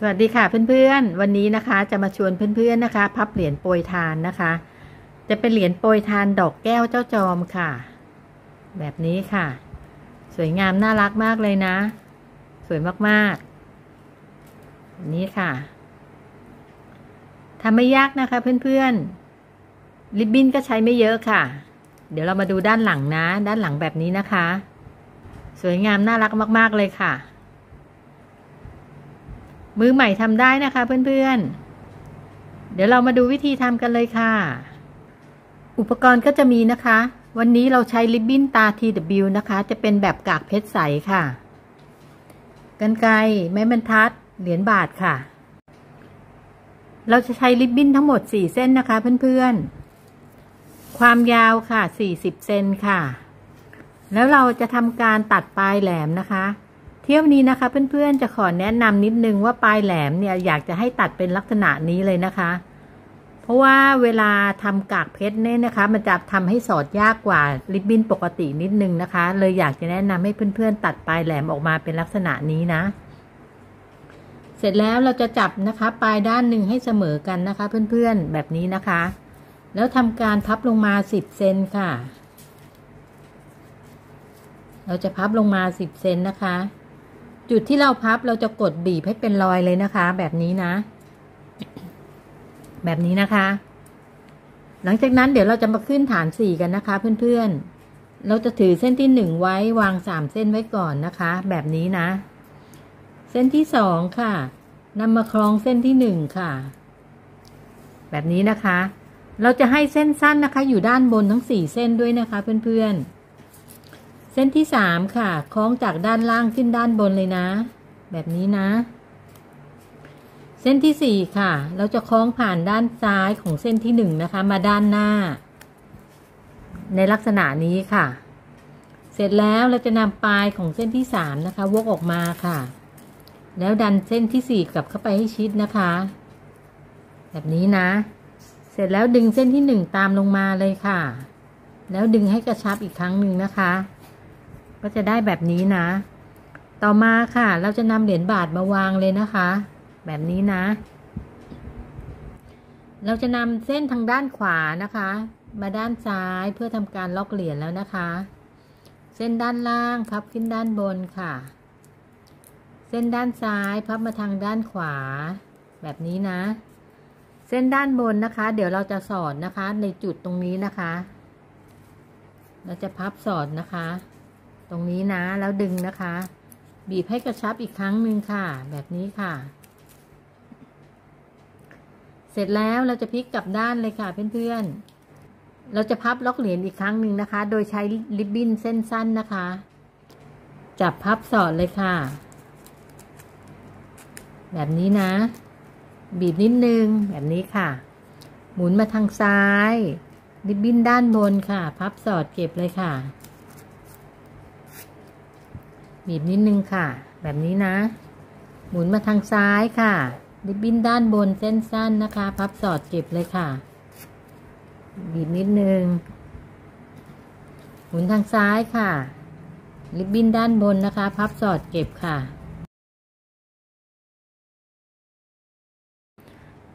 สวัสดีค่ะเพื่อนๆ วันนี้นะคะจะมาชวนเพื่อนๆนะคะ พับเหรียญโปรยทานนะคะ จะเป็นเหรียญโปรยทานดอกแก้วเจ้าจอมค่ะ แบบนี้ค่ะ สวยงามน่ารักมากเลยนะ สวยมากๆนี้ค่ะทำไม่ยากนะคะเพื่อนๆ ริบบิ้นก็ใช้ไม่เยอะค่ะ เดี๋ยวเรามาดูด้านหลังนะ ด้านหลังแบบนี้นะคะ สวยงามน่ารักมาก ๆเลยค่ะ มือใหม่ทำได้นะคะเพื่อนๆ เดี๋ยวเรามาดูวิธีทำกันเลยค่ะ อุปกรณ์ก็จะมีนะคะ วันนี้เราใช้ริบบิ้นตา TW นะคะ จะเป็นแบบกากเพชรใสค่ะกันไกไม้บรรทัด เหรียญบาทค่ะ เราจะใช้ริบบิ้นทั้งหมด 4 เส้นนะคะเพื่อนๆ ความยาวค่ะ 40 เซนค่ะ แล้วเราจะทำการตัดปลายแหลมนะคะ เที่ยวนี้นะคะเพื่อนๆจะขอแนะนำนิดนึงว่าปลายแหลมเนี่ยอยากจะให้ตัดเป็นลักษณะนี้เลยนะคะ เพราะว่าเวลาทำกากเพชรเนี่ยนะคะ มันจะทำให้สอดยากกว่าริบบิ้นปกตินิดนึงนะคะ เลยอยากจะแนะนำให้เพื่อนๆตัดปลายแหลมออกมาเป็นลักษณะนี้นะ เสร็จแล้วเราจะจับนะคะ ปลายด้านหนึ่งให้เสมอกันนะคะ เพื่อนๆแบบนี้นะคะ แล้วทำการพับลงมาสิบเซนค่ะ เราจะพับลงมาสิบเซนนะคะ จุดที่เราพับเราจะกดบีบให้เป็นรอยเลยนะคะ แบบนี้นะ แบบนี้นะคะ หลังจากนั้นเดี๋ยวเราจะมาขึ้นฐานสี่กันนะคะ เพื่อนๆ เราจะถือเส้นที่หนึ่งไว้วางสามเส้นไว้ก่อนนะคะ แบบนี้นะ เส้นที่สองค่ะนำมาคล้องเส้นที่หนึ่งค่ะ แบบนี้นะคะ เราจะให้เส้นสั้นนะคะ อยู่ด้านบนทั้งสี่เส้นด้วยนะคะ เพื่อนๆ ส้นที่สามค่ะคล้องจากด้านล่างขึ้นด้านบนเลยนะ แบบนี้นะ เส้นที่สี่ค่ะ เราจะคล้องผ่านด้านซ้ายของเส้นที่หนึ่งนะคะ มาด้านหน้า ในลักษณะนี้ค่ะ เสร็จแล้วเราจะนำปลายของเส้นที่สามนะคะ วกออกมาค่ะ แล้วดันเส้นที่สี่กลับเข้าไปให้ชิดนะคะ แบบนี้นะ เสร็จแล้วดึงเส้นที่หนึ่งตามลงมาเลยค่ะ แล้วดึงให้กระชับอีกครั้งหนึ่งนะคะ ก็จะได้แบบนี้นะ ต่อมาค่ะ เราจะนำเหรียญบาทมาวางเลยนะคะ แบบนี้นะ เราจะนำเส้นทางด้านขวานะคะ มาด้านซ้ายเพื่อทำการล็อกเหรียญแล้วนะคะ เส้นด้านล่างพับขึ้นด้านบนค่ะ เส้นด้านซ้ายพับมาทางด้านขวา แบบนี้นะ เส้นด้านบนนะคะ เดี๋ยวเราจะสอดนะคะในจุดตรงนี้นะคะ เราจะพับสอดนะคะ ตรงนี้นะแล้วดึงนะคะ บีบให้กระชับอีกครั้งหนึ่งค่ะ แบบนี้ค่ะ เสร็จแล้วเราจะพลิกกลับด้านเลยค่ะเพื่อนๆ เราจะพับล็อกเหรียญอีกครั้งหนึ่งนะคะ โดยใช้ริบบิ้นเส้นสั้นนะคะ จับพับสอดเลยค่ะ แบบนี้นะ บีบนิดนึงแบบนี้ค่ะ หมุนมาทางซ้ายริบบิ้นด้านบนค่ะ พับสอดเก็บเลยค่ะ บีบนิดนึงค่ะ แบบนี้นะ หมุนมาทางซ้ายค่ะริบบิ้นด้านบนเส้นสั้นนะคะ พับสอดเก็บเลยค่ะ บีบนิดนึง หมุนทางซ้ายค่ะริบบิ้นด้านบนนะคะ พับสอดเก็บค่ะ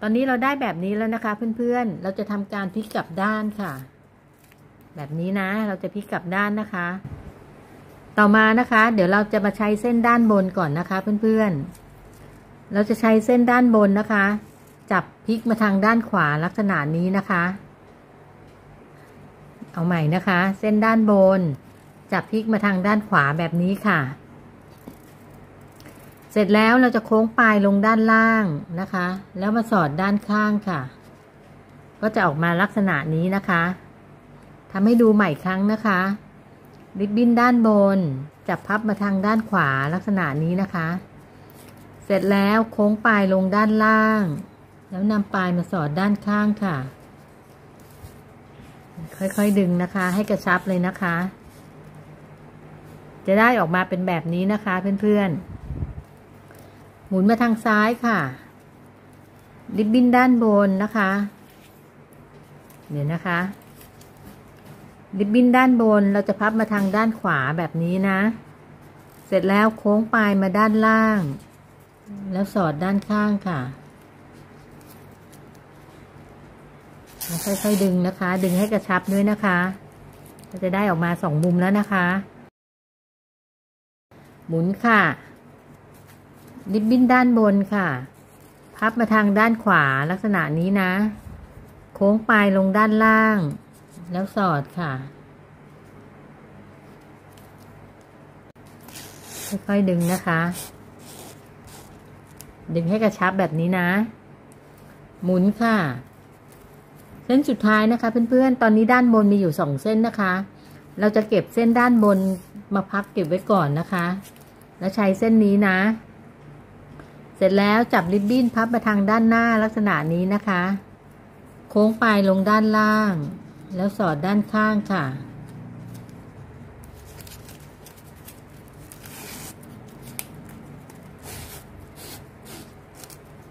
ตอนนี้เราได้แบบนี้แล้วนะคะ เพื่อนๆ เราจะทำการพลิกกลับด้านค่ะ แบบนี้นะ เราจะพลิกกลับด้านนะคะ ต่อมานะคะ เดี๋ยวเราจะมาใช้เส้นด้านบนก่อนนะคะ เพื่อนๆ เราจะใช้เส้นด้านบนนะคะ จับพลิกมาทางด้านขวาลักษณะนี้นะคะ เอาใหม่นะคะ เส้นด้านบน จับพลิกมาทางด้านขวาแบบนี้ค่ะ เสร็จแล้วเราจะโค้งปลายลงด้านล่างนะคะ แล้วมาสอดด้านข้างค่ะ ก็จะออกมาลักษณะนี้นะคะทำให้ดูใหม่ครั้งนะคะ ริบบิ้นด้านบน จับพับมาทางด้านขวาลักษณะนี้นะคะ เสร็จแล้วโค้งปลายลงด้านล่าง แล้วนำปลายมาสอดด้านข้างค่ะ ค่อยๆดึงนะคะ ให้กระชับเลยนะคะ จะได้ออกมาเป็นแบบนี้นะคะเพื่อนๆ หมุนมาทางซ้ายค่ะ ริบบิ้นด้านบนนะคะ เดี๋ยวนะคะ ริบบิ้นด้านบนเราจะพับมาทางด้านขวาแบบนี้นะ เสร็จแล้วโค้งปลายมาด้านล่าง แล้วสอดด้านข้างค่ะ ค่อยๆดึงนะคะ ดึงให้กระชับด้วยนะคะก็จะได้ออกมาสองมุมแล้วนะคะ หมุนค่ะ ริบบิ้นด้านบนค่ะ พับมาทางด้านขวาลักษณะนี้นะ โค้งปลายลงด้านล่าง แล้วสอดค่ะ ค่อยๆดึงนะคะ ดึงให้กระชับแบบนี้นะ หมุนค่ะ เส้นสุดท้ายนะคะ เพื่อนๆ ตอนนี้ด้านบนมีอยู่สองเส้นนะคะ เราจะเก็บเส้นด้านบนมาพักเก็บไว้ก่อนนะคะ แล้วใช้เส้นนี้นะ เสร็จแล้วจับริบบิ้นพับมาทางด้านหน้าลักษณะนี้นะคะ โค้งปลายลงด้านล่าง แล้วสอดด้านข้างค่ะ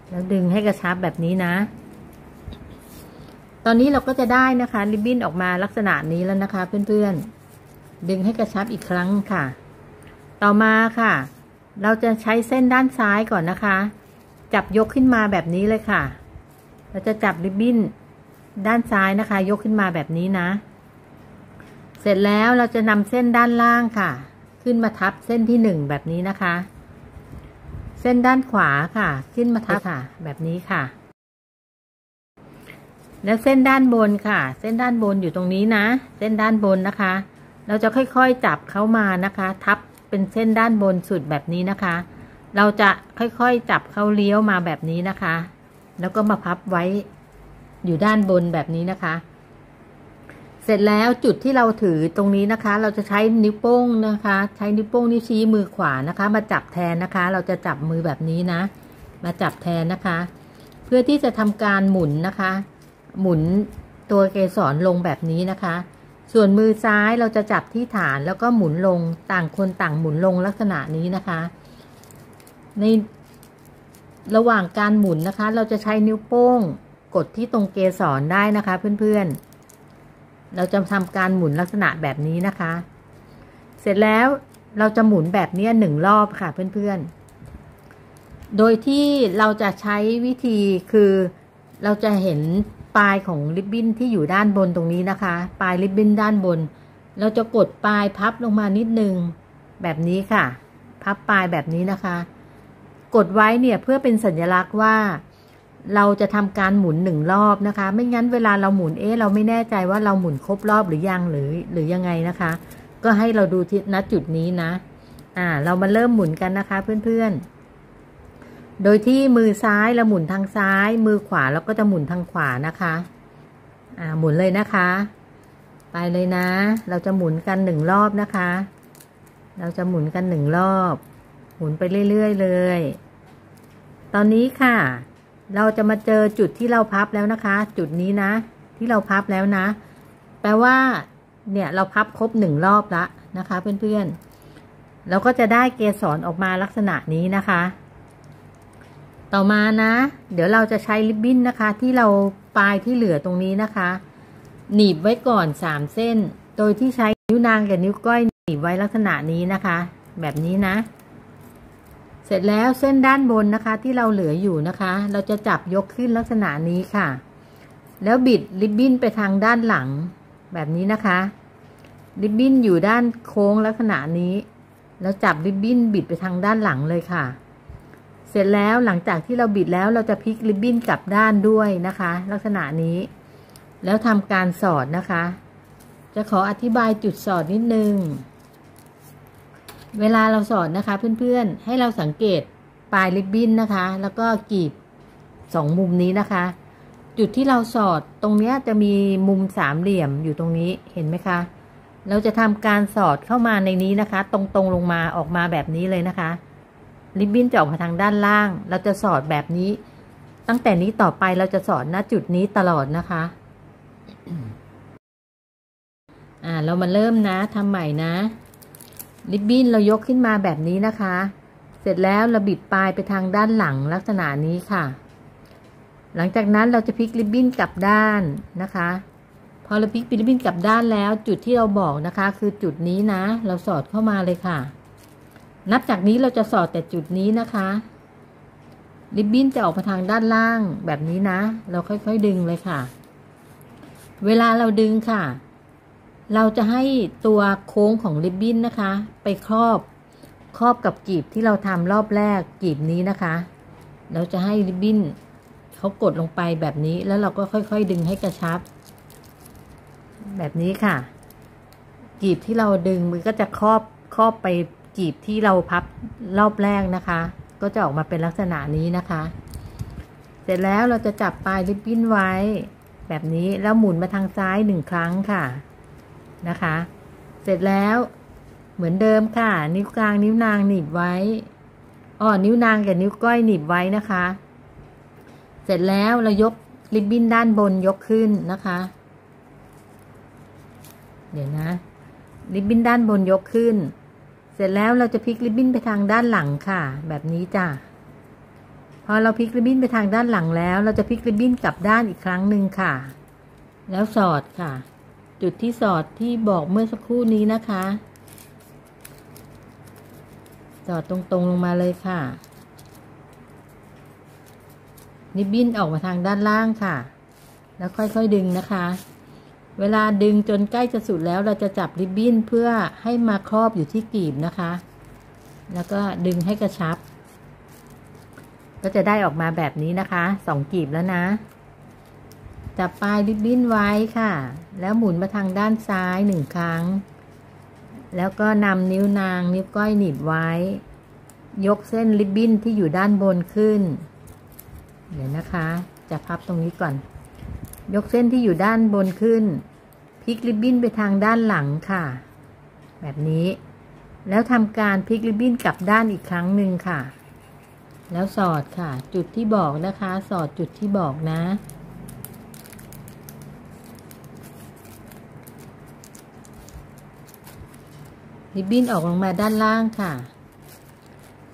แล้วดึงให้กระชับแบบนี้นะ ตอนนี้เราก็จะได้นะคะ ริบบิ้นออกมาลักษณะนี้แล้วนะคะ เพื่อนๆ ดึงให้กระชับอีกครั้งค่ะ ต่อมาค่ะ เราจะใช้เส้นด้านซ้ายก่อนนะคะ จับยกขึ้นมาแบบนี้เลยค่ะ เราจะจับริบบิ้น ด้านซ้ายนะคะ ยกขึ้นมาแบบนี้นะ เสร็จแล้วเราจะนำเส้นด้านล่างค่ะ ขึ้นมาทับเส้นที่หนึ่งแบบนี้นะคะ เส้นด้านขวาค่ะ ขึ้นมาทับค่ะ แบบนี้ค่ะ แล้วเส้นด้านบนค่ะ เส้นด้านบนอยู่ตรงนี้นะ เส้นด้านบนนะคะ เราจะค่อยๆจับเข้ามานะคะ ทับเป็นเส้นด้านบนสุดแบบนี้นะคะ เราจะค่อยๆจับเข้าเลี้ยวมาแบบนี้นะคะ แล้วก็มาพับไว้ อยู่ด้านบนแบบนี้นะคะ เสร็จแล้วจุดที่เราถือตรงนี้นะคะ เราจะใช้นิ้วโป้งนะคะ ใช้นิ้วโป้งนิ้วชี้มือขวานะคะ มาจับแทนนะคะ เราจะจับมือแบบนี้นะ มาจับแทนนะคะ เพื่อที่จะทำการหมุนนะคะ หมุนตัวเกสรลงแบบนี้นะคะ ส่วนมือซ้ายเราจะจับที่ฐานแล้วก็หมุนลงต่างคนต่างหมุนลงลักษณะนี้นะคะ ในระหว่างการหมุนนะคะ เราจะใช้นิ้วโป้ง กดที่ตรงเกสรได้นะคะเพื่อนๆ เราจะทำการหมุนลักษณะแบบนี้นะคะ เสร็จแล้วเราจะหมุนแบบนี้หนึ่งรอบค่ะเพื่อนๆ โดยที่เราจะใช้วิธีคือเราจะเห็นปลายของริบบิ้นที่อยู่ด้านบนตรงนี้นะคะ ปลายริบบิ้นด้านบน เราจะกดปลายพับลงมานิดนึงแบบนี้ค่ะ พับปลายแบบนี้นะคะ กดไว้เนี่ยเพื่อเป็นสัญลักษณ์ว่า เราจะทำการหมุนหนึ่งรอบนะคะ ไม่งั้นเวลาเราหมุนเอ๊ะเราไม่แน่ใจว่าเราหมุนครบรอบหรือยังหรือหรือยังไงนะคะ ก็ให้เราดูที่ณจุดนี้นะ อ่า เรามาเริ่มหมุนกันนะคะ เพื่อนๆ โดยที่มือซ้ายเราหมุนทางซ้าย มือขวาเราก็จะหมุนทางขวานะคะ อ่า หมุนเลยนะคะ ไปเลยนะ เราจะหมุนกันหนึ่งรอบนะคะ เราจะหมุนกันหนึ่งรอบ หมุนไปเรื่อยๆเลย ตอนนี้ค่ะ เราจะมาเจอจุดที่เราพับแล้วนะคะ จุดนี้นะ ที่เราพับแล้วนะ แปลว่า เนี่ยเราพับครบหนึ่งรอบละนะคะ เพื่อนๆเราก็จะได้เกสรออกมาลักษณะนี้นะคะ ต่อมานะ เดี๋ยวเราจะใช้ริบบิ้นนะคะ ที่เราปลายที่เหลือตรงนี้นะคะ หนีบไว้ก่อนสามเส้น โดยที่ใช้นิ้วนางกับนิ้วก้อยหนีบไว้ลักษณะนี้นะคะ แบบนี้นะ ร็จแล้วเส้นด้านบนนะคะที่เราเหลืออยู่นะคะ เราจะจับยกขึ้นลักษณะนี้ค่ะ แล้วบิดริบบิ้นไปทางด้านหลัง แบบนี้นะคะ ริบบิ้นอยู่ด้านโค้งลักษณะนี้ แล้วจับริบบิ้นบิดไปทางด้านหลังเลยค่ะ เสร็จแล้วหลังจากที่เราบิดแล้วเราจะพลิกริบบิ้นกลับด้านด้วยนะคะ ลักษณะนี้ แล้วทำการสอดนะคะ จะขออธิบายจุดสอดนิดนึง เวลาเราสอดนะคะเพื่อนๆ ให้เราสังเกตปลายริบบิ้นนะคะ แล้วก็กรีบสองมุมนี้นะคะ จุดที่เราสอดตรงนี้จะมีมุมสามเหลี่ยมอยู่ตรงนี้เห็นไหมคะ เราจะทำการสอดเข้ามาในนี้นะคะ ตรงๆลงมาออกมาแบบนี้เลยนะคะ ริบบิ้นจะออกมาทางด้านล่าง เราจะสอดแบบนี้ ตั้งแต่นี้ต่อไปเราจะสอดณจุดนี้ตลอดนะคะอ่าเรามาเริ่มนะทำใหม่นะ ริบบิ้นเรายกขึ้นมาแบบนี้นะคะ เสร็จแล้วเราบิดปลายไปทางด้านหลังลักษณะนี้ค่ะ หลังจากนั้นเราจะพลิกริบบิ้นกลับด้านนะคะ พอเราพลิกริบบิ้นกลับด้านแล้ว จุดที่เราบอกนะคะ คือจุดนี้นะ เราสอดเข้ามาเลยค่ะ นับจากนี้เราจะสอดแต่จุดนี้นะคะ ริบบิ้นจะออกมาทางด้านล่างแบบนี้นะ เราค่อยๆดึงเลยค่ะ เวลาเราดึงค่ะ เราจะให้ตัวโค้งของริบบิ้นนะคะ ไปครอบครอบกับกีบที่เราทำรอบแรกกีบนี้นะคะ เราจะให้ริบบิ้นเขากดลงไปแบบนี้แล้วเราก็ค่อย ๆ ดึงให้กระชับ แบบนี้ค่ะ กีบที่เราดึงมันก็จะครอบครอบไปกีบที่เราพับรอบแรกนะคะ ก็จะออกมาเป็นลักษณะนี้นะคะ เสร็จแล้วเราจะจับปลายริบบิ้นไว้ แบบนี้แล้วหมุนมาทางซ้ายหนึ่งครั้งค่ะ นะคะ เสร็จแล้วเหมือนเดิมค่ะ นิ้วกลางนิ้วนางหนีบไว้อ๋อนิ้วนางกับนิ้วก้อยหนีบไว้นะคะ เสร็จแล้วเรายกริบบิ้นด้านบนยกขึ้นนะคะ เดี๋ยวนะริบบิ้นด้านบนยกขึ้น เสร็จแล้วเราจะพลิกริบบิ้นไปทางด้านหลังค่ะ แบบนี้จ้ะพอเราพลิกริบบิ้นไปทางด้านหลังแล้ว เราจะพลิกริบบิ้นกลับด้านอีกครั้งหนึ่งค่ะ แล้วสอดค่ะ จุดที่สอดที่บอกเมื่อสักครู่นี้นะคะ สอดตรงๆลงมาเลยค่ะริบบิ้นออกมาทางด้านล่างค่ะ แล้วค่อยๆดึงนะคะ เวลาดึงจนใกล้จะสุดแล้วเราจะจับริบบิ้นเพื่อให้มาครอบอยู่ที่กีบนะคะ แล้วก็ดึงให้กระชับ ก็จะได้ออกมาแบบนี้นะคะสองกีบแล้วนะ จับปลายริบบิ้นไว้ค่ะ แล้วหมุนมาทางด้านซ้ายหนึ่งครั้ง แล้วก็นำนิ้วนางนิ้วก้อยหนีบไว้ ยกเส้นริบบิ้นที่อยู่ด้านบนขึ้น เดี๋ยวนะคะ จะพับตรงนี้ก่อน ยกเส้นที่อยู่ด้านบนขึ้น พลิกริบบิ้นไปทางด้านหลังค่ะ แบบนี้ แล้วทำการพลิกริบบิ้นกลับด้านอีกครั้งหนึ่งค่ะ แล้วสอดค่ะ จุดที่บอกนะคะ สอดจุดที่บอกนะ ริบบิ้นออกลงมาด้านล่างค่ะ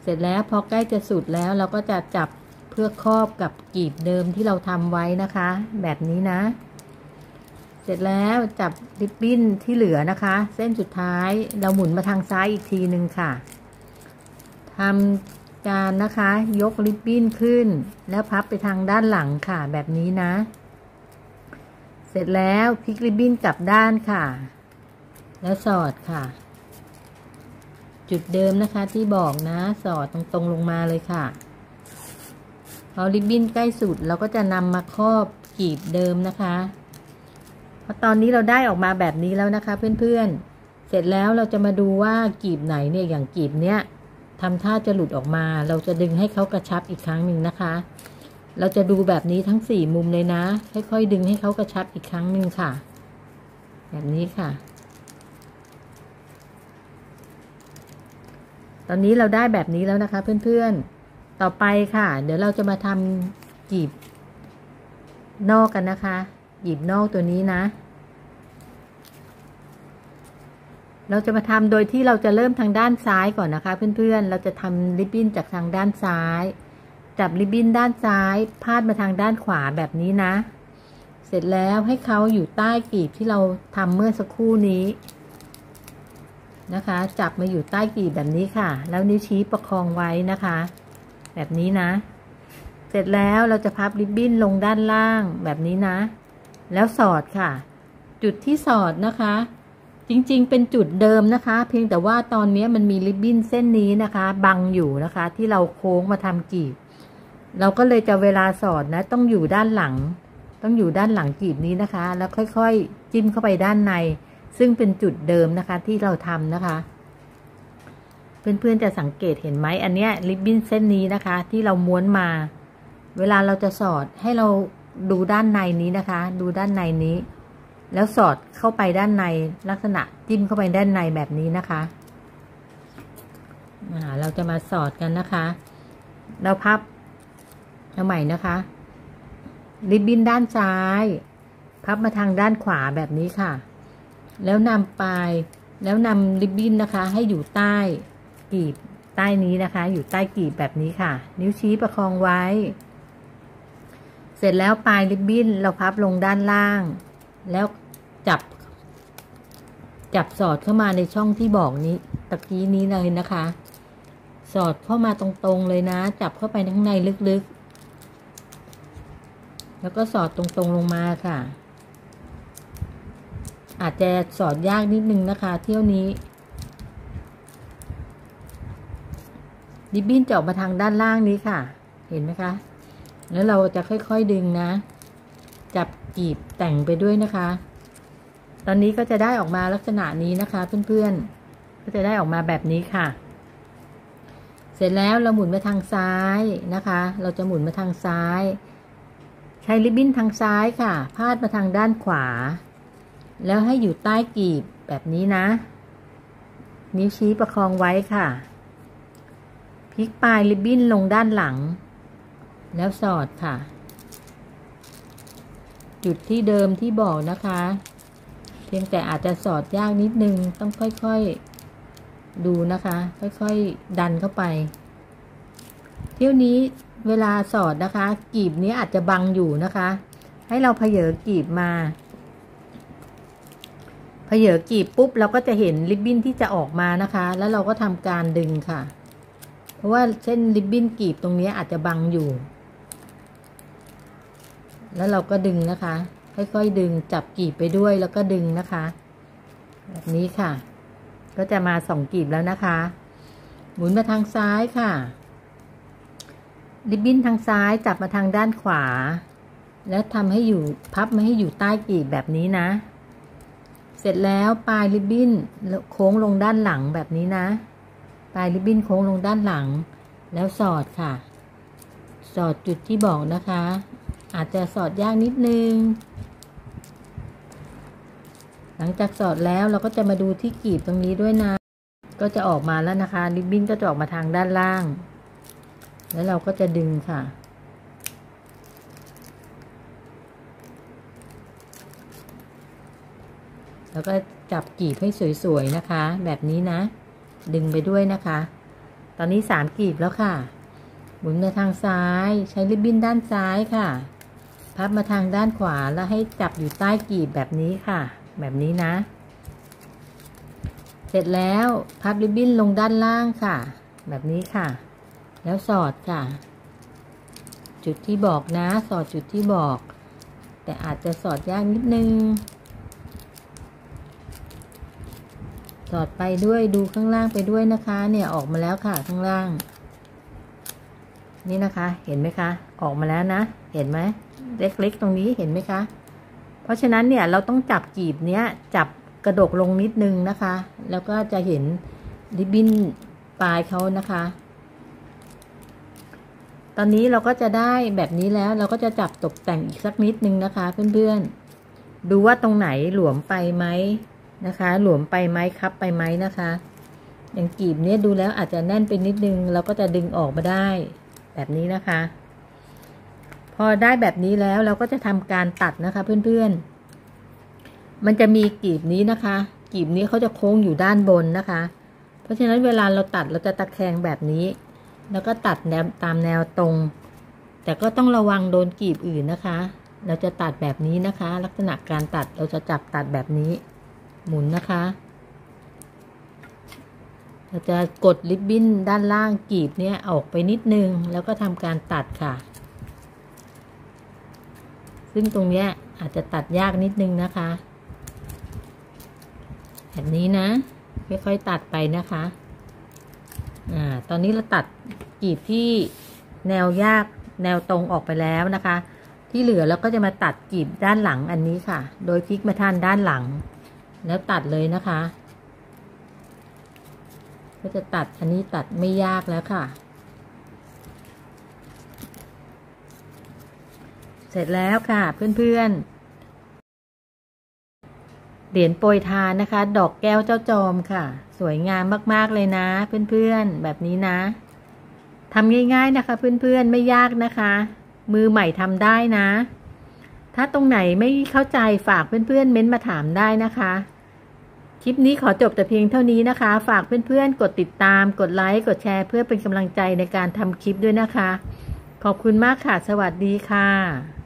เสร็จแล้วพอใกล้จะสุดแล้วเราก็จะจับเพื่อครอบกับกีบเดิมที่เราทำไว้นะคะ แบบนี้นะ เสร็จแล้วจับริบบิ้นที่เหลือนะคะ เส้นสุดท้ายเราหมุนมาทางซ้ายอีกทีหนึ่งค่ะทำการนะคะ ยกริบบิ้นขึ้น แล้วพับไปทางด้านหลังค่ะ แบบนี้นะ เสร็จแล้วพลิกริบบิ้นกลับด้านค่ะ แล้วสอดค่ะ จุดเดิมนะคะที่บอกนะ สอดตรงๆลงมาเลยค่ะพอริบบิ้นใกล้สุดเราก็จะนำมาครอบกีบเดิมนะคะพอตอนนี้เราได้ออกมาแบบนี้แล้วนะคะ เพื่อนๆ เสร็จแล้วเราจะมาดูว่ากีบไหนเนี่ยอย่างกีบเนี้ยทำท่าจะหลุดออกมา เราจะดึงให้เขากระชับอีกครั้งหนึ่งนะคะ เราจะดูแบบนี้ทั้งสี่มุมเลยนะ ค่อยๆ ดึงให้เขากระชับอีกครั้งหนึ่งค่ะ แบบนี้ค่ะ ตอนนี้เราได้แบบนี้แล้วนะคะเพื่อนๆ ต่อไปค่ะ เดี๋ยวเราจะมาทำกีบนอกกันนะคะกีบนอกตัวนี้นะ เราจะมาทำโดยที่เราจะเริ่มทางด้านซ้ายก่อนนะคะ เพื่อนๆ เราจะทำริบบิ้นจากทางด้านซ้าย จับริบบิ้นด้านซ้าย พาดมาทางด้านขวาแบบนี้นะ เสร็จแล้วให้เขาอยู่ใต้กีบที่เราทำเมื่อสักครู่นี้ นะคะ จับมาอยู่ใต้กีบแบบนี้ค่ะ แล้วนิ้วชี้ประคองไว้นะคะ แบบนี้นะ เสร็จแล้วเราจะพับริบบิ้นลงด้านล่างแบบนี้นะ แล้วสอดค่ะ จุดที่สอดนะคะ จริงๆ เป็นจุดเดิมนะคะ เพียงแต่ว่าตอนนี้มันมีริบบิ้นเส้นนี้นะคะ บังอยู่นะคะ ที่เราโค้งมาทำกีบ เราก็เลยจะเวลาสอดนะ ต้องอยู่ด้านหลัง ต้องอยู่ด้านหลังกีบนี้นะคะ แล้วค่อยๆ จิ้มเข้าไปด้านใน ซึ่งเป็นจุดเดิมนะคะที่เราทำนะคะ เพื่อนๆจะสังเกตเห็นไหมอันเนี้ยริบบิ้นเส้นนี้นะคะ ที่เราม้วนมา เวลาเราจะสอดให้เราดูด้านในนี้นะคะ ดูด้านในนี้ แล้วสอดเข้าไปด้านในลักษณะจิ้มเข้าไปด้านในแบบนี้นะคะเราจะมาสอดกันนะคะ เราพับเอาใหม่นะคะริบบิ้นด้านซ้าย พับมาทางด้านขวาแบบนี้ค่ะ แล้วนำปลาย แล้วนำริบบิ้นนะคะ ให้อยู่ใต้กีบใต้นี้นะคะ อยู่ใต้กีบแบบนี้ค่ะ นิ้วชี้ประคองไว้ เสร็จแล้วปลายริบบิ้นเราพับลงด้านล่าง แล้วจับ จับสอดเข้ามาในช่องที่บอกนี้ตะกี้นี้เลยนะคะ สอดเข้ามาตรงๆเลยนะ จับเข้าไปข้างในลึกๆ แล้วก็สอดตรงๆลงมาค่ะ อาจจะสอดยากนิดนึงนะคะ เที่ยวนี้ดิบบิ้นจะออกมาทางด้านล่างนี้ค่ะ เห็นไหมคะ แล้วเราจะค่อยๆดึงนะ จับกีบแต่งไปด้วยนะคะ ตอนนี้ก็จะได้ออกมาลักษณะนี้นะคะเพื่อนๆ ก็จะได้ออกมาแบบนี้ค่ะ เสร็จแล้วเราหมุนมาทางซ้ายนะคะ เราจะหมุนมาทางซ้าย ใช้ริบบิ้นทางซ้ายค่ะ พาดมาทางด้านขวา แล้วให้อยู่ใต้กีบแบบนี้นะ นิ้วชี้ประคองไว้ค่ะ พลิกปลายริบบิ้นลงด้านหลัง แล้วสอดค่ะ จุดที่เดิมที่บอกนะคะ เพียงแต่อาจจะสอดยากนิดนึง ต้องค่อยๆ ดูนะคะ ค่อยๆ ดันเข้าไป เที่ยวนี้เวลาสอดนะคะ กีบนี้อาจจะบังอยู่นะคะ ให้เราเพเยอกีบมา เพเยอกีบปุ๊บเราก็จะเห็นริบบิ้นที่จะออกมานะคะ แล้วเราก็ทำการดึงค่ะ เพราะว่าเส้นริบบิ้นกีบตรงนี้อาจจะบังอยู่ แล้วเราก็ดึงนะคะ ค่อยๆดึงจับกีบไปด้วยแล้วก็ดึงนะคะ แบบนี้ค่ะ ก็จะมาสองกีบแล้วนะคะ หมุนมาทางซ้ายค่ะริบบิ้นทางซ้ายจับมาทางด้านขวา แล้วทำให้อยู่พับไม่ให้อยู่ใต้กีบแบบนี้นะ เสร็จแล้วปลายริบบิ้นโค้งลงด้านหลังแบบนี้นะ ปลายริบบิ้นโค้งลงด้านหลัง แล้วสอดค่ะ สอดจุดที่บอกนะคะ อาจจะสอดยากนิดนึง หลังจากสอดแล้วเราก็จะมาดูที่กีบตรงนี้ด้วยนะ ก็จะออกมาแล้วนะคะริบบิ้นก็จะออกมาทางด้านล่าง แล้วเราก็จะดึงค่ะ แล้วก็จับกีบให้สวยๆนะคะ แบบนี้นะ ดึงไปด้วยนะคะ ตอนนี้สามกีบแล้วค่ะ หมุนมาทางซ้ายใช้ริบบิ้นด้านซ้ายค่ะ พับมาทางด้านขวาแล้วให้จับอยู่ใต้กีบแบบนี้ค่ะ แบบนี้นะ เสร็จแล้วพับริบบิ้นลงด้านล่างค่ะ แบบนี้ค่ะ แล้วสอดค่ะ จุดที่บอกนะ สอดจุดที่บอก แต่อาจจะสอดยากนิดนึง สอดไปด้วยดูข้างล่างไปด้วยนะคะ เนี่ยออกมาแล้วค่ะข้างล่าง นี่นะคะ เห็นไหมคะ ออกมาแล้วนะ เห็นไหมเล็กๆตรงนี้เห็นไหมคะ เพราะฉะนั้นเนี่ยเราต้องจับกีบเนี้ยจับกระดกลงนิดนึงนะคะ แล้วก็จะเห็นริบบิ้นปลายเขานะคะ ตอนนี้เราก็จะได้แบบนี้แล้วเราก็จะจับตกแต่งอีกสักนิดนึงนะคะ เพื่อนๆ ดูว่าตรงไหนหลวมไปไหม นะคะ หลวมไปไหมครับไปไหมนะคะ อย่างกีบเนี้ยดูแล้วอาจจะแน่นไปนิดนึง เราก็จะดึงออกมาได้ แบบนี้นะคะ พอได้แบบนี้แล้วเราก็จะทำการตัดนะคะเพื่อนๆ มันจะมีกีบนี้นะคะ กีบนี้เขาจะโค้งอยู่ด้านบนนะคะ เพราะฉะนั้นเวลาเราตัดเราจะตะแคงแบบนี้ แล้วก็ตัดแนวตามแนวตรง แต่ก็ต้องระวังโดนกีบอื่นนะคะ เราจะตัดแบบนี้นะคะ ลักษณะการตัดเราจะจับตัดแบบนี้ หมุนนะคะ เราจะกดริบบิ้นด้านล่างกีบเนี้ยออกไปนิดนึง แล้วก็ทำการตัดค่ะ ซึ่งตรงเนี้ยอาจจะตัดยากนิดนึงนะคะ แบบนี้นะ ค่อยๆตัดไปนะคะอ่าตอนนี้เราตัดกีบที่แนวยากแนวตรงออกไปแล้วนะคะ ที่เหลือเราก็จะมาตัดกีบด้านหลังอันนี้ค่ะ โดยพลิกมาท่านด้านหลัง แล้วตัดเลยนะคะ ก็จะตัดอันนี้ตัดไม่ยากแล้วค่ะ เสร็จแล้วค่ะเพื่อนๆ เหรียญโปรยทานนะคะ ดอกแก้วเจ้าจอมค่ะ สวยงามมากๆเลยนะ เพื่อนๆ แบบนี้นะทำง่ายๆนะคะ เพื่อนๆ ไม่ยากนะคะ มือใหม่ทำได้นะ ถ้าตรงไหนไม่เข้าใจฝากเพื่อนๆเม้นมาถามได้นะคะ คลิปนี้ขอจบแต่เพียงเท่านี้นะคะ ฝากเพื่อนๆ กดติดตาม กดไลค์ กดแชร์ เพื่อเป็นกำลังใจในการทำคลิปด้วยนะคะ ขอบคุณมากค่ะ สวัสดีค่ะ